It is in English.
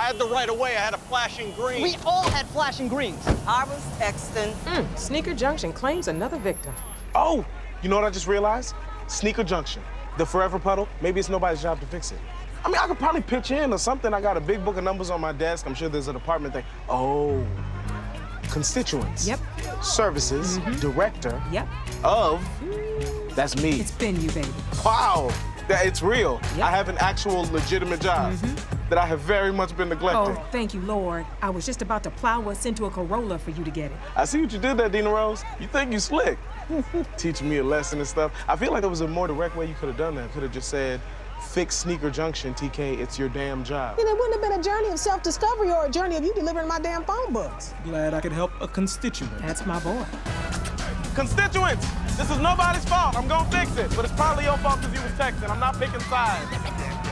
I had the right of way. I had a flashing green. We all had flashing greens. I was Exton. Mm, Sneaker Junction claims another victim. Oh, you know what I just realized? Sneaker Junction, the forever puddle. Maybe it's nobody's job to fix it. I mean, I could probably pitch in or something. I got a big book of numbers on my desk. I'm sure there's a department thing. Oh, constituents. Yep. Services, director Yep. of. That's me. It's been you, baby. Wow, that it's real. Yep. I have an actual legitimate job mm-hmm. that I have very much been neglecting. Oh, thank you, Lord. I was just about to plow us into a Corolla for you to get it. I see what you did there, Dina Rose. You think you slick. Teaching me a lesson and stuff. I feel like there was a more direct way you could have done that. Could have just said, fix Sneaker Junction, TK, it's your damn job. Then it wouldn't have been a journey of self-discovery or a journey of you delivering my damn phone books. Glad I could help a constituent. That's my boy. Constituents, this is nobody's fault. I'm gonna fix it. But it's probably Texan. I'm not picking sides.